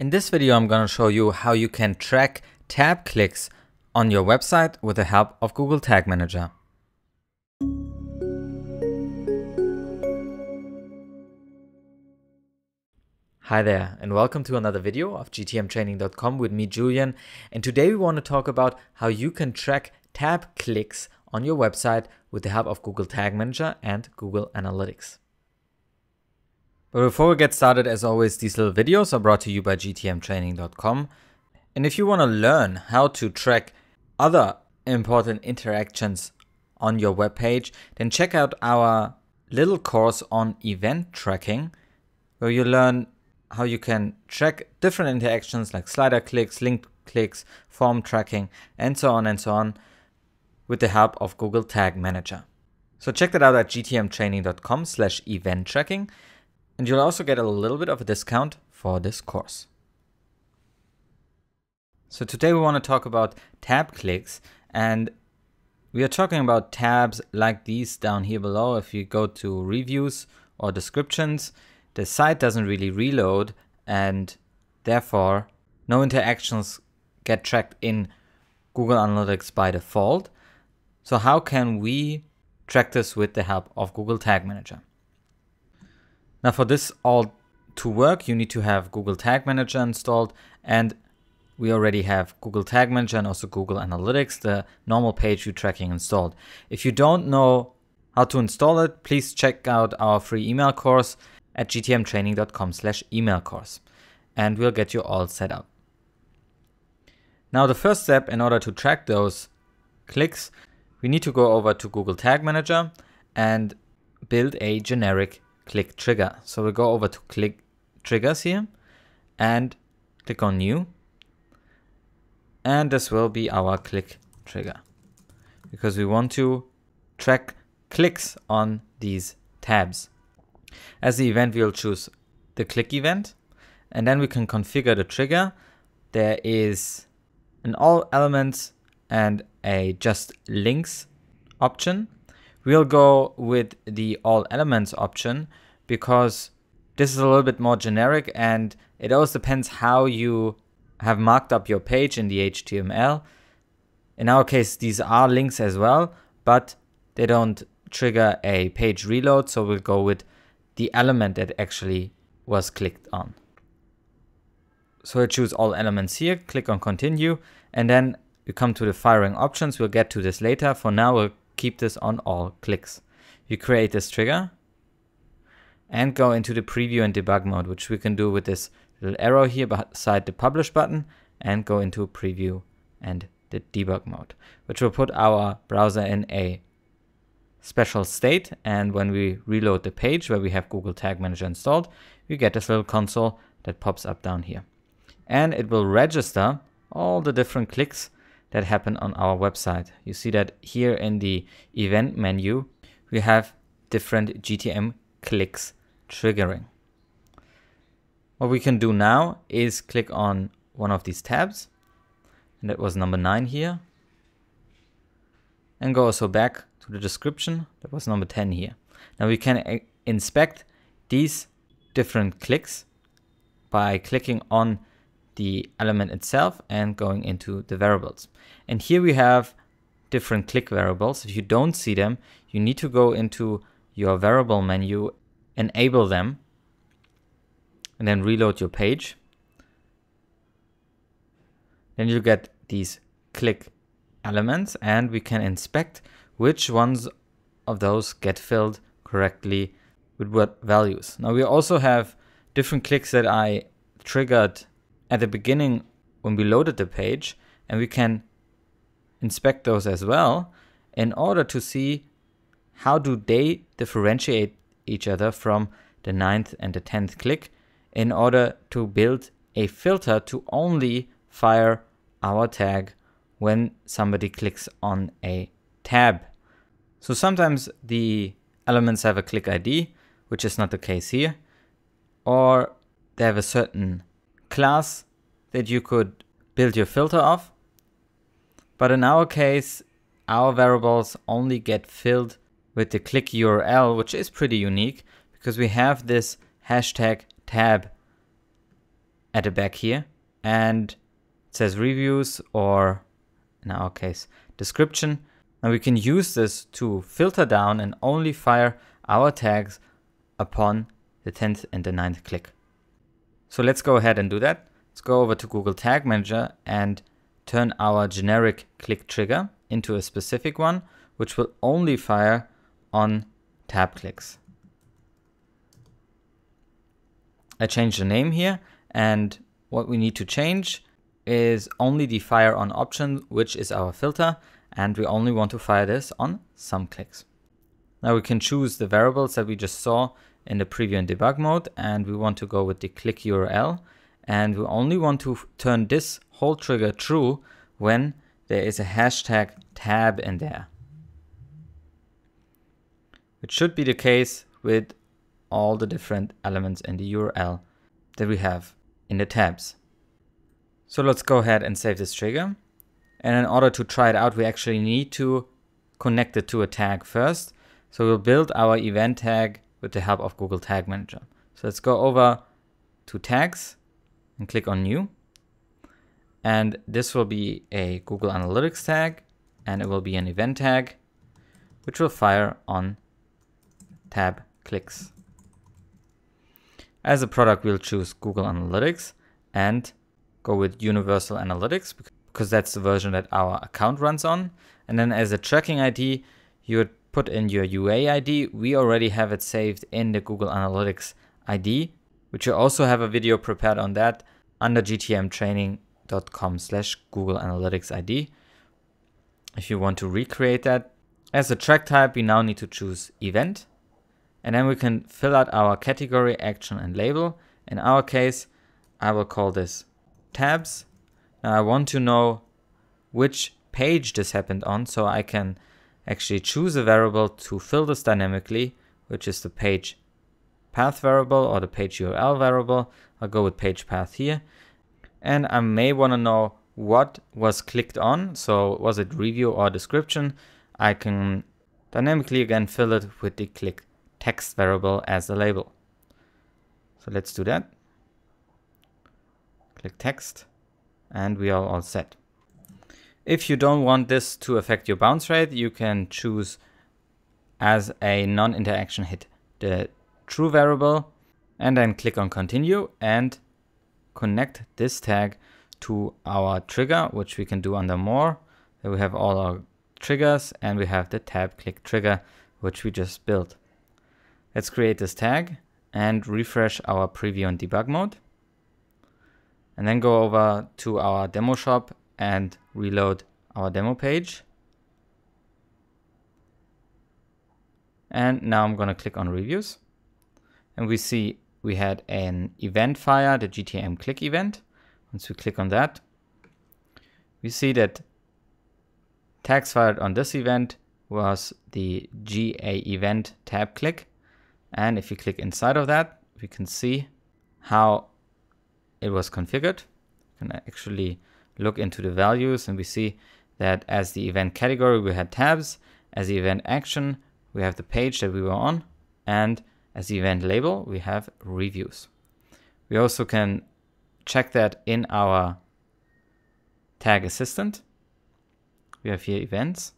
In this video, I'm going to show you how you can track tab clicks on your website with the help of Google Tag Manager. Hi there and welcome to another video of gtmtraining.com with me Julian and today we want to talk about how you can track tab clicks on your website with the help of Google Tag Manager and Google Analytics. But before we get started, as always, these little videos are brought to you by gtmtraining.com. And if you want to learn how to track other important interactions on your web page, then check out our little course on event tracking, where you learn how you can track different interactions like slider clicks, link clicks, form tracking, and so on and so on with the help of Google Tag Manager. So check that out at gtmtraining.com slash event tracking and you'll also get a little bit of a discount for this course. So today we want to talk about tab clicks and we are talking about tabs like these down here below. If you go to reviews or descriptions, the site doesn't really reload and therefore no interactions get tracked in Google Analytics by default. So how can we track this with the help of Google Tag Manager? Now for this all to work, you need to have Google Tag Manager installed and we already have Google Tag Manager and also Google Analytics, the normal page view tracking installed. If you don't know how to install it, please check out our free email course at gtmtraining.com slash email course and we'll get you all set up. Now the first step in order to track those clicks, we need to go over to Google Tag Manager and build a generic click trigger. So we go over to click triggers here and click on new. And this will be our click trigger because we want to track clicks on these tabs. As the event, we'll choose the click event and then we can configure the trigger. There is an all elements and a just links option We'll go with the all elements option because this is a little bit more generic and it also depends how you have marked up your page in the HTML. In our case, these are links as well, but they don't trigger a page reload. So we'll go with the element that actually was clicked on. So I choose all elements here, click on continue, and then we come to the firing options. We'll get to this later. For now, we'll keep this on all clicks. You create this trigger and go into the preview and debug mode, which we can do with this little arrow here beside the publish button and go into preview and the debug mode, which will put our browser in a special state. And when we reload the page where we have Google Tag Manager installed, we get this little console that pops up down here. And it will register all the different clicks that happen on our website. You see that here in the event menu, we have different GTM clicks triggering. What we can do now is click on one of these tabs, and that was number nine here, and go also back to the description, that was number 10 here. Now we can uh, inspect these different clicks by clicking on the element itself and going into the variables. And here we have different click variables. If you don't see them, you need to go into your variable menu, enable them, and then reload your page. Then you get these click elements and we can inspect which ones of those get filled correctly with what values. Now we also have different clicks that I triggered at the beginning when we loaded the page and we can inspect those as well in order to see how do they differentiate each other from the ninth and the 10th click in order to build a filter to only fire our tag when somebody clicks on a tab. So sometimes the elements have a click ID, which is not the case here, or they have a certain class that you could build your filter off. But in our case, our variables only get filled with the click URL, which is pretty unique because we have this hashtag tab at the back here and it says reviews or in our case description and we can use this to filter down and only fire our tags upon the 10th and the 9th click. So let's go ahead and do that. Let's go over to Google Tag Manager and turn our generic click trigger into a specific one, which will only fire on tab clicks. I change the name here and what we need to change is only the fire on option, which is our filter, and we only want to fire this on some clicks. Now we can choose the variables that we just saw in the preview and debug mode, and we want to go with the click URL, and we only want to turn this whole trigger true when there is a hashtag tab in there. It should be the case with all the different elements in the URL that we have in the tabs. So let's go ahead and save this trigger. And in order to try it out, we actually need to connect it to a tag first. So we'll build our event tag with the help of Google Tag Manager. So let's go over to tags and click on new. And this will be a Google Analytics tag and it will be an event tag, which will fire on tab clicks. As a product, we'll choose Google Analytics and go with Universal Analytics because that's the version that our account runs on. And then as a tracking ID, you would put in your UA ID. We already have it saved in the Google Analytics ID, which you also have a video prepared on that under gtmtraining.com slash Google Analytics ID. If you want to recreate that. As a track type, we now need to choose event. And then we can fill out our category, action, and label. In our case, I will call this tabs. Now I want to know which page this happened on, so I can actually choose a variable to fill this dynamically, which is the page path variable or the page URL variable. I'll go with page path here. And I may want to know what was clicked on. So was it review or description? I can dynamically again fill it with the click text variable as a label. So let's do that. Click text and we are all set. If you don't want this to affect your bounce rate, you can choose as a non-interaction hit the true variable and then click on continue and connect this tag to our trigger, which we can do under more. We have all our triggers and we have the tab click trigger, which we just built. Let's create this tag and refresh our preview and debug mode. And then go over to our demo shop and reload our demo page. And now I'm going to click on reviews. And we see we had an event fire, the GTM click event. Once we click on that, we see that tags fired on this event was the GA event tab click. And if you click inside of that, we can see how it was configured. You can actually look into the values and we see that as the event category, we had tabs. As the event action, we have the page that we were on. And as the event label, we have reviews. We also can check that in our tag assistant. We have here events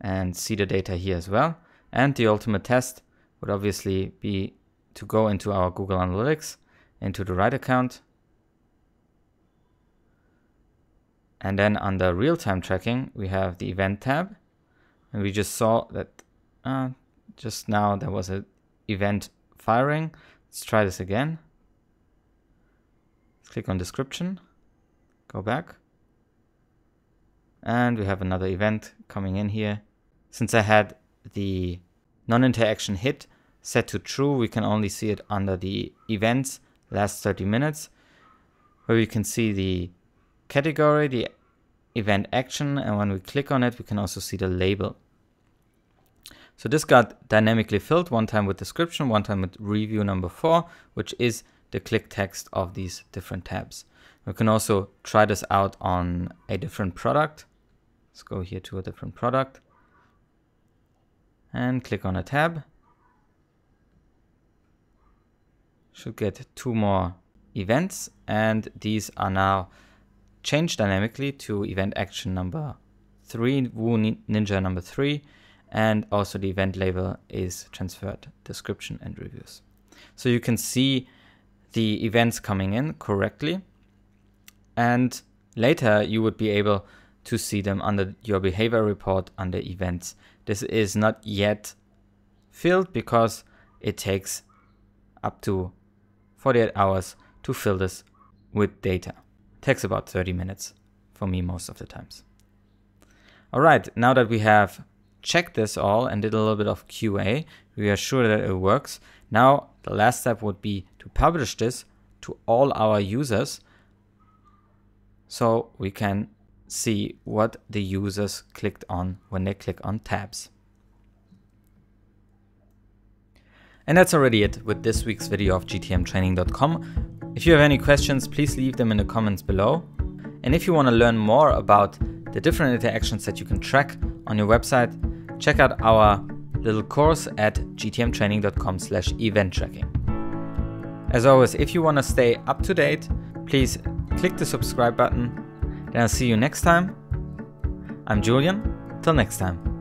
and see the data here as well. And the ultimate test would obviously be to go into our Google Analytics, into the right account. And then under real-time tracking, we have the event tab. And we just saw that uh, just now there was an event firing. Let's try this again. click on description, go back. And we have another event coming in here. Since I had the non-interaction hit set to true, we can only see it under the events last 30 minutes, where we can see the category, the event action, and when we click on it, we can also see the label. So this got dynamically filled one time with description, one time with review number four, which is the click text of these different tabs. We can also try this out on a different product. Let's go here to a different product and click on a tab. Should get two more events and these are now changed dynamically to event action number 3, Woo Ninja number 3 and also the event label is transferred, description and reviews. So you can see the events coming in correctly and later you would be able to see them under your behavior report under events. This is not yet filled because it takes up to 48 hours to fill this with data. Takes about 30 minutes for me most of the times. All right, now that we have checked this all and did a little bit of QA, we are sure that it works. Now the last step would be to publish this to all our users so we can see what the users clicked on when they click on tabs. And that's already it with this week's video of gtmtraining.com. If you have any questions, please leave them in the comments below. And if you want to learn more about the different interactions that you can track on your website, check out our little course at gtmtraining.com slash event tracking. As always, if you want to stay up to date, please click the subscribe button. Then I'll see you next time. I'm Julian. Till next time.